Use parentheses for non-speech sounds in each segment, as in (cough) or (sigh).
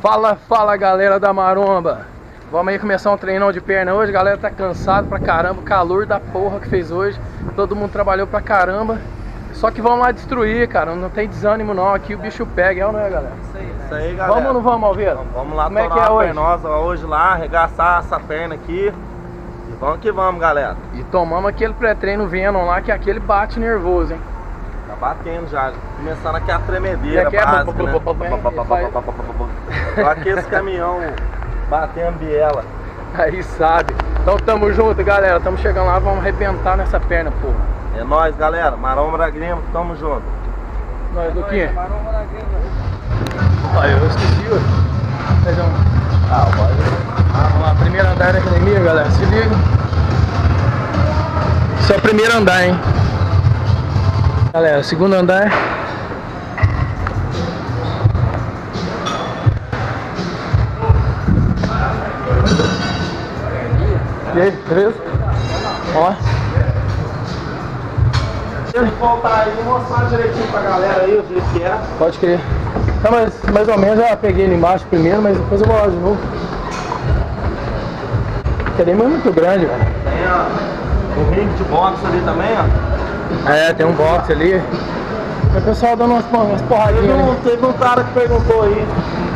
Fala, fala galera da maromba Vamos aí começar um treinão de perna hoje A galera tá cansado pra caramba, calor da porra que fez hoje Todo mundo trabalhou pra caramba Só que vamos lá destruir, cara Não tem desânimo não, aqui o bicho pega, é ou não é galera? Isso aí, Isso aí galera Vamos ou não vamos, Alveira? Vamos lá Como é que é hoje? Pernosa hoje lá, arregaçar essa perna aqui E vamos que vamos galera E tomamos aquele pré-treino Venom lá Que aquele bate nervoso, hein? Tá batendo já, começando aqui a tremedeira é básica, né? Só que esse caminhão batendo biela. Aí sabe. Então tamo junto, galera. Tamo chegando lá, vamos arrebentar nessa perna, pô. É nóis, galera. Maromba da Grima, tamo junto. Nós, Duquinha. Maromba da Grima. Olha, eu esqueci, ó. Um... Ah, bora. Vamos lá, primeiro andar da academia, galera. Se liga. Esse é o primeiro andar, hein. Galera, segundo andar. E aí, beleza? Ó. Se voltar aí, mostrar direitinho pra galera aí o jeito que é. Pode crer. Tá, mas mais ou menos já peguei ele embaixo primeiro, mas depois eu vou lá de novo. Querem é muito grande, velho. Tem ó, um ringue de boxe ali também, ó. É, tem um box ali. O pessoal dando umas, umas porradinhas. Teve um, teve um cara que perguntou aí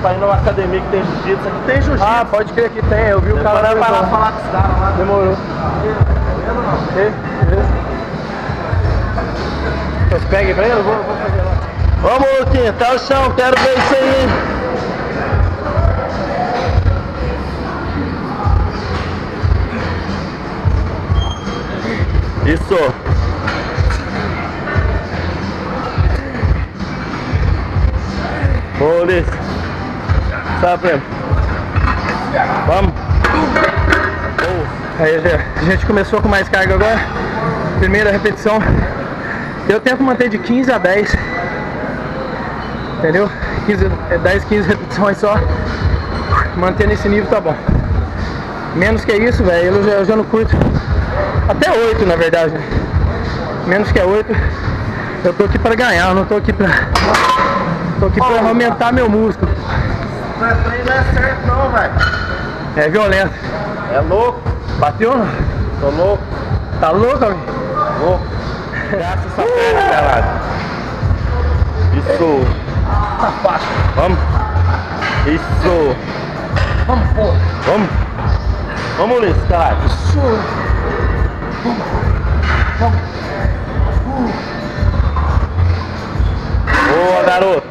pra ir numa academia que tem jiu-jitsu. Aqui tem jiu-jitsu. Ah, pode crer que tem. Eu vi Depois o cara. Vai lá falar com os caras lá. Demorou. Beleza, beleza. Pega pra ele? Eu vou, vou fazer lá. Vamos, Luquinha, tá o chão, quero ver isso aí. Isso. Boa, Ulisses. Sabe, Vamos. Aí, a gente começou com mais carga agora. Primeira repetição. Eu tento manter de 15 a 10. Entendeu? 15, 10, 15 repetições só. Manter nesse nível tá bom. Menos que isso, velho, eu, eu já não curto. Até 8, na verdade. Menos que 8. Eu tô aqui para ganhar, eu não tô aqui pra Tô aqui pra aumentar meu músculo. Pré-treino não é certo não, velho. É violento. É louco. Bateu não? Tô louco. Tá louco, amigo? Louco. Gasta essa perna, pelado. Isso. Tá fácil. Vamos. Isso. Vamos, pô. Vamos. Vamos, Ulisses, caralho. Isso. Vamos. Vamos. Uh. Boa, garoto.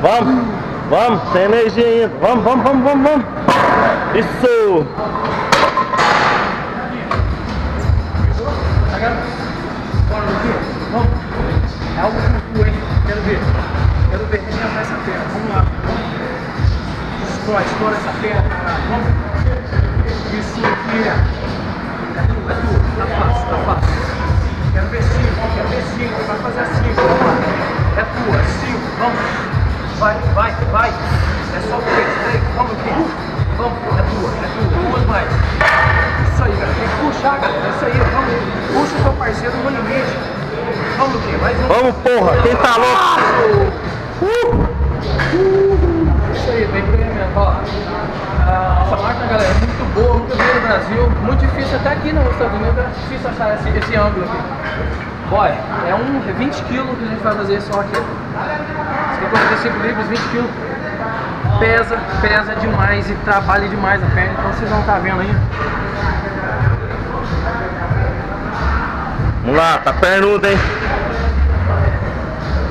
Vamos, vamos, tem energia ainda. Vamos, vamos, vamos, vamos, vamos. Isso. É algo com hein? Quero ver. Quero ver essa. Vamos lá. Estoura, estoura essa caralho. Vamos. Isso, filha. É tu, é tu. Tá fácil, tá fácil. Quero ver cinco, quero ver. Vai fazer assim, vamos lá. É tua, cinco, vamos. Vai, vai, vai. É só três, três. Vamos, filho. Vamos, é tua, é tua. Duas mais. Isso aí, galera. Tem que puxar, galera. Isso aí, vamos. Puxa o seu parceiro no limite. Vamos, filho. Mais um. Vamos, porra. Quem tá louco? Uh! Uh! Isso aí, vem treinamento. Ó. Ah, essa máquina, galera, é muito boa, muito boa no Brasil. Muito difícil, até aqui nos Estados Unidos é difícil achar esse, esse ângulo aqui. Boy, é um 20 quilos que a gente vai fazer só aqui. 55 livros, 20 quilos. Pesa, pesa demais e trabalha demais a perna, então vocês vão estar tá vendo aí. Vamos lá, tá pernudo, hein?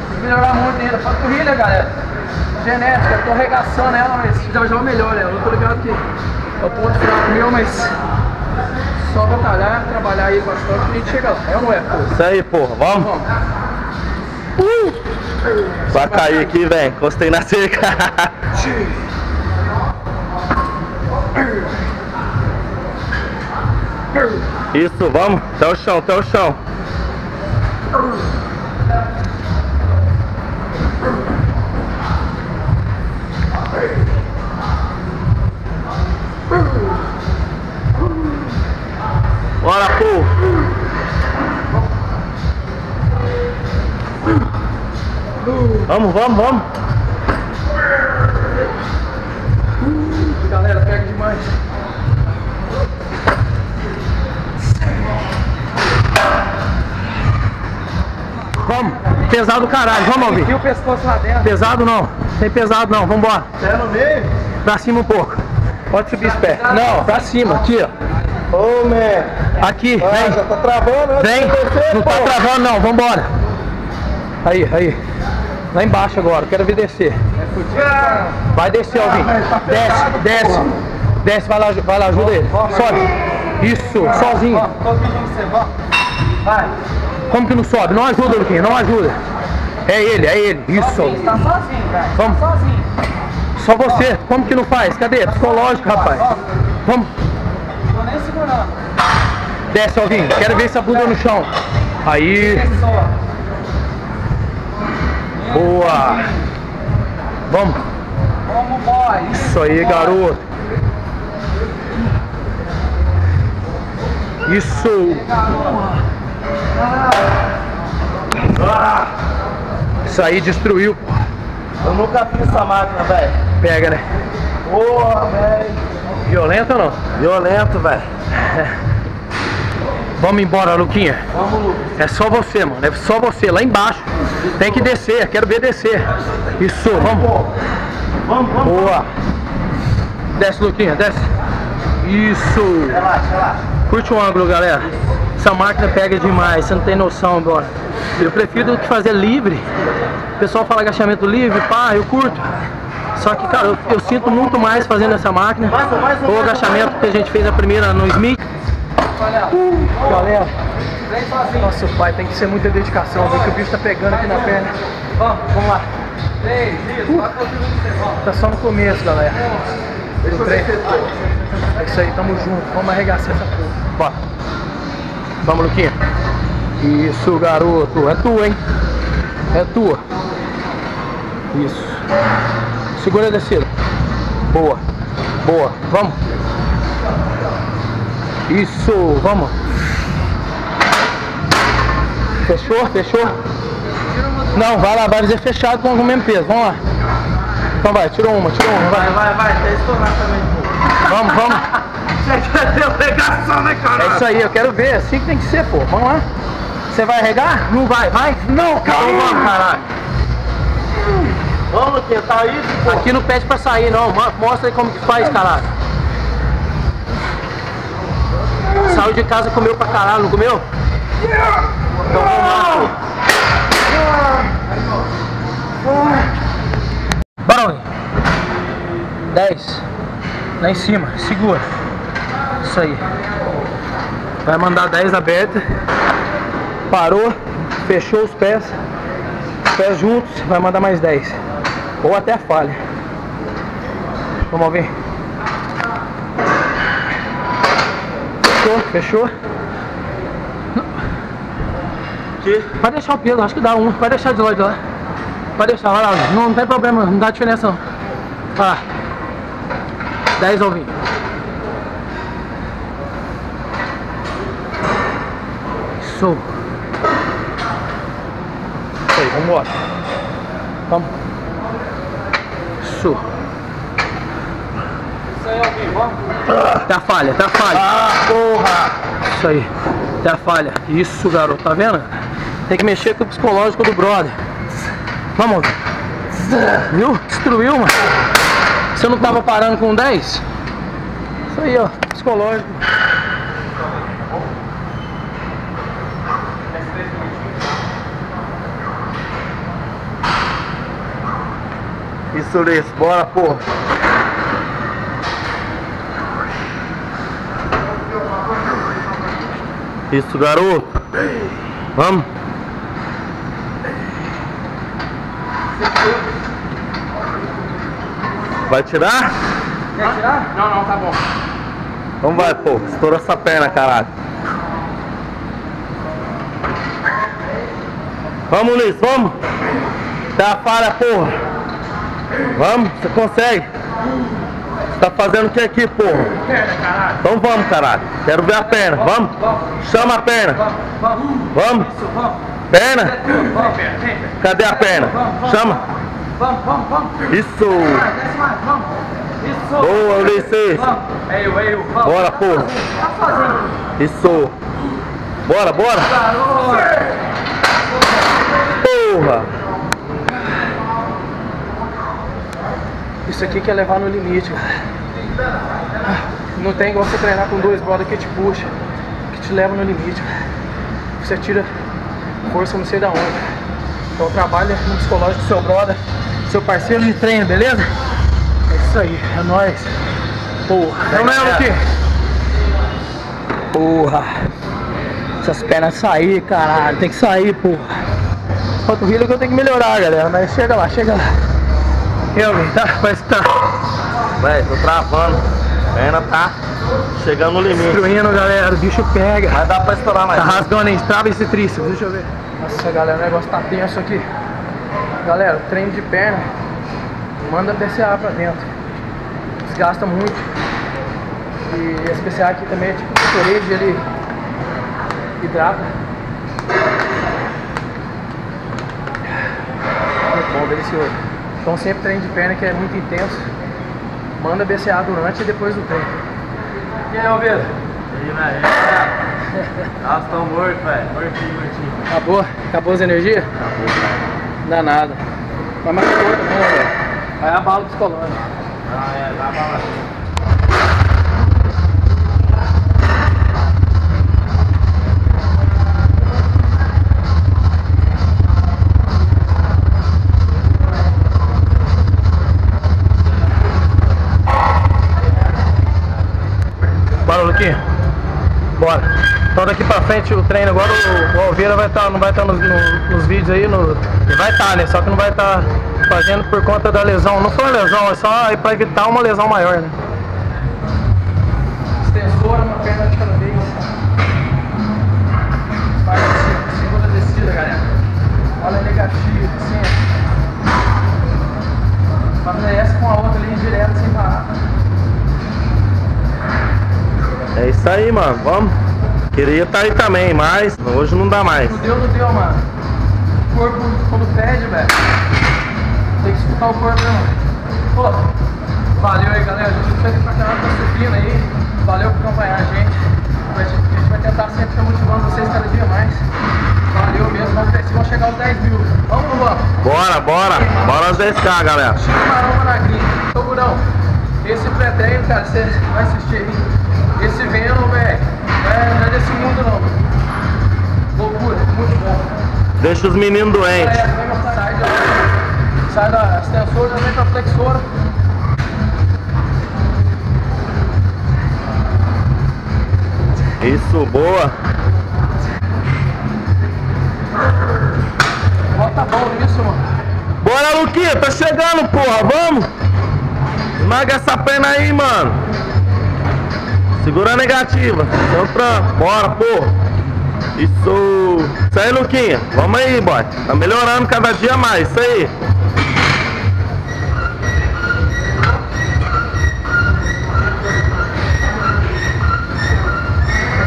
Tem que melhorar muito ainda. Panturrilha, galera. Genética, tô arregaçando ela, mas já já melhora ela. Eu tô ligado que é o ponto fraco meu, mas só batalhar, trabalhar aí bastante e a gente chega lá. É ou não é, pô? Isso aí, porra. Vamos? Vamos. Uh! Vai cair aqui, velho. Encostei na cerca. Isso, vamos. Até o chão, até o chão. Vamos, vamos, vamos. Galera, pega demais. Vamos, pesado caralho, vamos ouvir. o pescoço lá dentro. Pesado não, sem pesado não, Vamos Pé no meio? Pra cima um pouco. Pode subir os pés. Não, pra cima, aqui ó. Ô, man. Aqui, ah, vem. Já tá travando, né? Vem, não tá travando não, vamos embora. Aí, aí. Lá embaixo agora. Quero ver descer. Vai descer, Alvin. Desce, desce. Desce, vai lá, vai lá, ajuda ele. Sobe. Isso, sozinho. Como que não sobe? Não ajuda, Luquinha, não ajuda. É ele, é ele. Isso. Você tá sozinho, velho. Vamos. Tá sozinho. Só você. Como que não faz? Cadê? Psicológico, rapaz. Vamos. Tô nem segurando. Desce, Alvin. Quero ver essa bunda no chão. Aí. Boa. Vamos. Como boy. Isso aí, garoto. Isso. Isso aí destruiu. Eu nunca fiz essa máquina, velho. Pega, né? Porra, velho. Violento ou não? Violento, velho. Vamos embora, Luquinha. Vamos, Lucas. É só você, mano. É só você. Lá embaixo. Tem que descer. Quero ver descer. Isso, vamos. Vamos, vamos. Boa. Desce, Luquinha. Desce. Isso. Curte o ângulo, galera. Essa máquina pega demais. Você não tem noção, bora. Eu prefiro que fazer livre. O pessoal fala agachamento livre. Pá, eu curto. Só que, cara, eu, eu sinto muito mais fazendo essa máquina. O agachamento que a gente fez a primeira no Smith. Galera. Nossa, pai, tem que ser muita dedicação, porque o bicho tá pegando aqui na perna. Vamos. Vamos lá. Vamos. Tá só no começo, galera. Se É isso aí, tamo junto. Vamos arregaçar essa porra. Bora. Vamos, Luquinha. Isso, garoto. É tua, hein? É tua. Isso. Segura a descida. Boa. Boa. Vamos. Isso. Vamos. Fechou? Fechou? Não, vai lá, vai dizer fechado com o mesmo peso. Vamos lá. Então vai, tirou uma, tirou uma. Vai. Vai, vai, vai. Até estourar também. Vamos, vamos. (laughs) Você quer ter obrigação, né, cara? É isso aí, eu quero ver. É assim que tem que ser, pô. Vamos lá. Você vai regar? Não vai, vai? Não, cara. Então vamos, caralho. Vamos, tá aí, pô. Aqui não pede pra sair, não. Mo- Mostra aí como que faz, caralho. Saiu de casa, comeu pra caralho, não comeu? Então vamos lá, pô. Bora, Luiz. 10. Lá em cima, segura. Isso aí. Vai mandar 10 aberta. Parou, fechou os pés. Os pés juntos, vai mandar mais 10. Ou até a falha. Vamos ver. Fechou, fechou. Aqui. Vai deixar o peso, acho que dá um. Vai deixar de lado lá. Vai deixar, vai lá. Não, não tem problema, não dá diferença não. Vai lá. 10 ao 20. Isso. Isso aí, vamos embora. Vamos. Isso. Isso aí, Alvin, vamos. Tá falha, tá falha. Ah, porra. Isso aí. Tá falha. Isso, garoto. Tá vendo? Tem que mexer com o psicológico do brother. Vamos. Viu? Destruiu, mano. Você não tava parando com 10? Isso aí, ó. Psicológico. Isso, Ulisses. Bora, porra. Isso, garoto. Vamos. Vai tirar? Quer tirar? Não, não, tá bom. Então vai, pô. Estoura essa perna, caralho. Vamos, Luiz, vamos. Tá a falha, porra. Vamos, você consegue. Fazendo o que aqui, caralho. Então vamos, caralho. Quero ver a perna. Vamos. Chama a perna. Vamos. Perna. Cadê a perna? Chama. Isso. Boa, Ulisses. Bora, sozinho. Isso. Bora, bora. Porra! Isso aqui que é levar no limite, cara. Não tem igual você treinar com dois brothers que te puxa, que te leva no limite. Você tira força não sei da onde. Então trabalha no psicológico do seu brother, seu parceiro de treino, beleza? É isso aí, é nóis. Porra, não lembro aqui. Porra. Essas pernas sair, caralho. Tem que sair, porra. Panturrilha que eu tenho que melhorar, galera. Mas chega lá, chega lá. Eu, tá? Parece que tá Véi, tô travando. A perna tá chegando no limite. destruindo, galera. O bicho pega. Mas dá pra estourar mais. Tá rasgando aí, trava esse tríceps, deixa eu ver. Nossa, galera, o negócio tá tenso aqui. Galera, treino de perna, manda PCA pra dentro. Desgasta muito. E esse PCA aqui também é tipo um Gatorade, ele hidrata. Muito bom, delicioso. Então sempre treino de perna que é muito intenso. Manda BCA durante e depois do treino. E aí, Alveiro? E aí, velho? Nossa, tô morto, velho. Mortinho, mortinho. Acabou? Acabou as energias? Acabou, velho. Não dá nada. Mas machucou também, né, velho? Aí é abalo psicológico. Ah, é, dá pra lá. Frente o treino agora o, o Alveira vai estar, não vai estar nos, no- nos vídeos aí, no, ele vai estar, né? Só que não vai estar fazendo por conta da lesão. Não foi uma lesão, é só aí pra evitar uma lesão maior, né? Extensora, uma perna de cada vez. A segunda descida, galera. Olha negativo, assim. Fazer essa com a outra ali direto sem parar. É isso aí, mano. Vamos. Queria estar aí também, mas hoje não dá mais. Não deu, não deu, mano. O corpo, quando pede, velho, tem que escutar o corpo, né, mano? Pô, valeu aí, galera. A gente fez pra caralho, tá subindo aí. Valeu por acompanhar a gente. A gente vai tentar sempre estar motivando vocês cada dia mais. Valeu mesmo, vamos crescer, vamos chegar aos 10 mil. Vamos, não vamos? Bora, bora. Bora às 10k, galera. Chico Maromba na gringa. Então, Gurão, esse pré-treino, cara, você vai assistir aí. Esse Venom, velho, é, não é desse mundo não. Loucura, muito bom. Deixa os meninos doentes. Pra- sai da, sai da extensora, vem pra flexora. Isso, boa. Bota bom nisso, mano. Bora, Luquinha. Tá chegando, porra. Vamos. Esmaga essa perna aí, mano. Segura a negativa. Então, pronto. Bora, porra. Isso. Isso aí, Luquinha. Vamos aí, boy. Tá melhorando cada dia mais. Isso aí.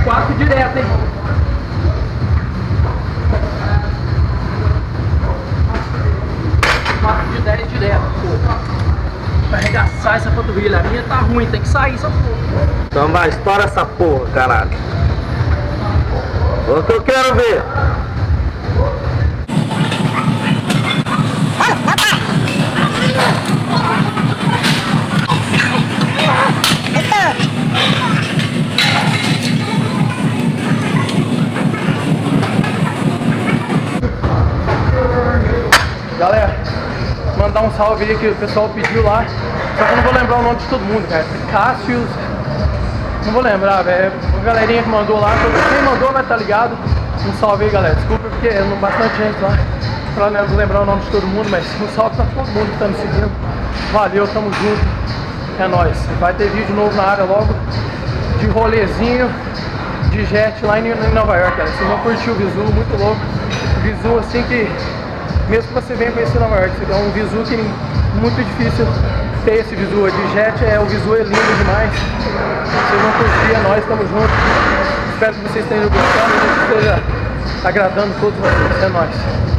Quatro direto, hein? Quatro de dez direto, pô. Pra arregaçar essa panturrilha. A minha tá ruim, tem que sair essa porra. Então vai, estoura essa porra, caralho. O que eu quero ver. Galera, mandar um salve aí que o pessoal pediu lá. Só que eu não vou lembrar o nome de todo mundo, cara. Cássius. Não vou lembrar, velho. A galerinha que mandou lá, quem mandou vai estar ligado. Um salve aí, galera. Desculpa porque é bastante gente lá. Pra não lembrar o nome de todo mundo, mas um salve pra todo mundo que tá me seguindo. Valeu, tamo junto. É nóis. Vai ter vídeo novo na área logo. De rolezinho de jet lá em, Nova York, cara. Vocês vão curtir o visu, muito louco. Visu assim que mesmo que você venha conhecer Nova York, é um visu que é muito difícil ter esse visu. De jet é o visu é lindo demais. Vocês curtir, é nós, estamos juntos. Espero que vocês tenham gostado, que esteja agradando todos vocês. É nóis.